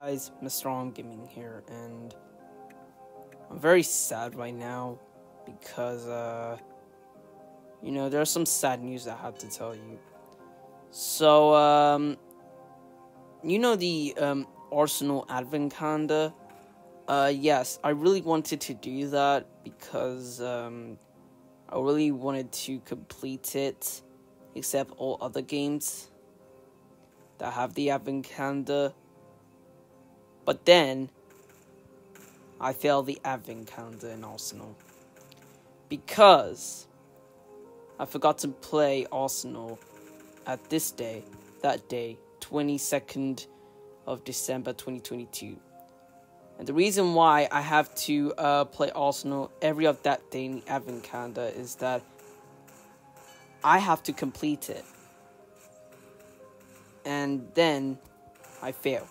Guys, Mr. Om Gaming here, and I'm very sad right now because, uh, you know, there's some sad news I have to tell you. So, um, you know the, um, Arsenal Advent Calendar? Uh, yes, I really wanted to do that because, um, I really wanted to complete it, except all other games that have the Advent calendar. But then, I failed the Advent calendar in Arsenal because I forgot to play Arsenal at this day, that day, 22nd of December 2022. And the reason why I have to uh, play Arsenal every of that day in Advent calendar is that I have to complete it. And then I failed.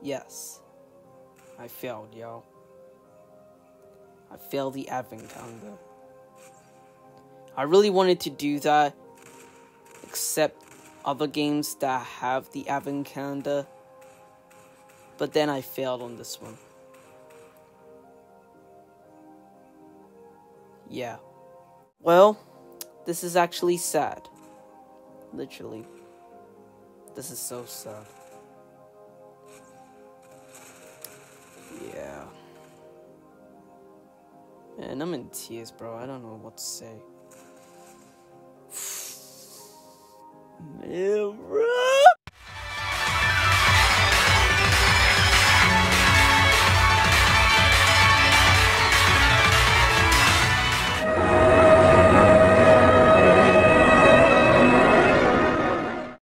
Yes. I failed, yo. I failed the Advent calendar. I really wanted to do that, except other games that have the Advent calendar. But then I failed on this one. Yeah. Well, this is actually sad. Literally. This is so sad. Yeah. Man, I'm in tears, bro. I don't know what to say. Man, bro.